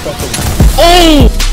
Oh!